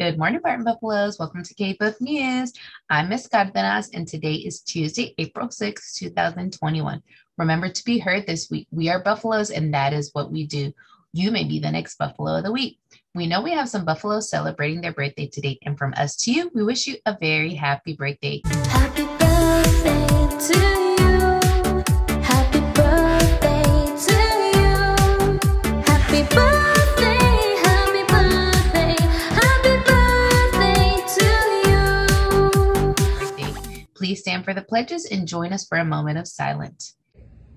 Good morning, Barton Buffaloes. Welcome to KBUF News. I'm Miss Cardenas, and today is Tuesday, April 6, 2021. Remember to be heard this week. We are Buffaloes, and that is what we do. You may be the next Buffalo of the week. We know we have some Buffaloes celebrating their birthday today, and from us to you, we wish you a very happy birthday. Happy birthday to you. Stand for the pledges and join us for a moment of silence.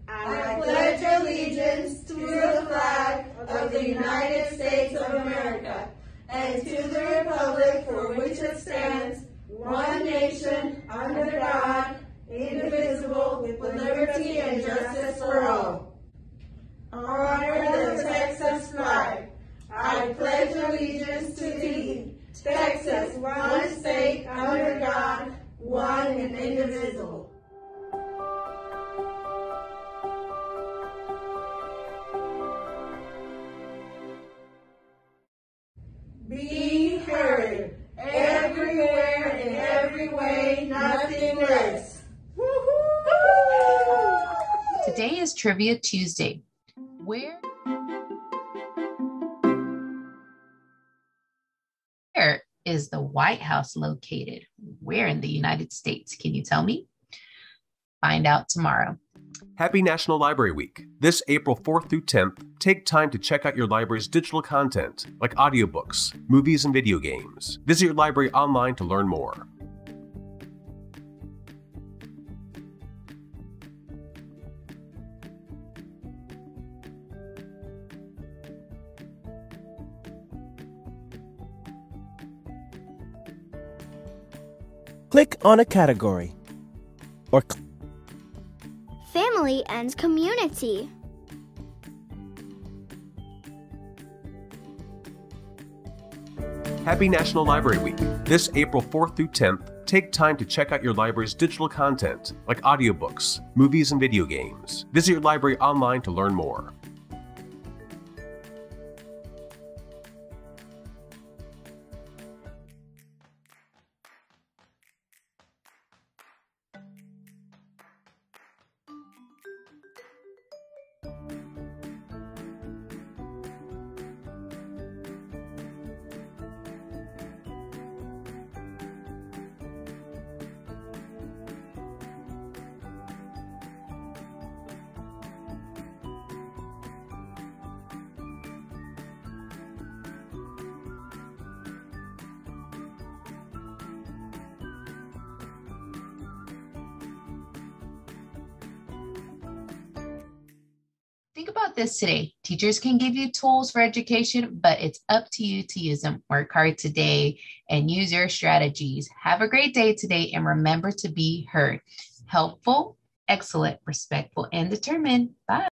I pledge allegiance to the flag of the United States of America and to the republic for which it stands, one nation, under God, indivisible, with liberty and justice for all. Honor the Texas flag. I pledge allegiance to thee, Texas, one state, under God, one and indivisible. Be heard everywhere in every way, nothing less. Today is Trivia Tuesday. Where is the White House located? Where in the United States? Can you tell me? Find out tomorrow. Happy National Library Week. This April 4th through 10th, take time to check out your library's digital content, like audiobooks, movies, and video games. Visit your library online to learn more. Click on a category or cl- family and community. Happy National Library Week. This April 4th through 10th, take time to check out your library's digital content, like audiobooks, movies, and video games. Visit your library online to learn more. Think about this today. Teachers can give you tools for education, but it's up to you to use them. Work hard today and use your strategies. Have a great day today and remember to be heard. Helpful, excellent, respectful, and determined. Bye.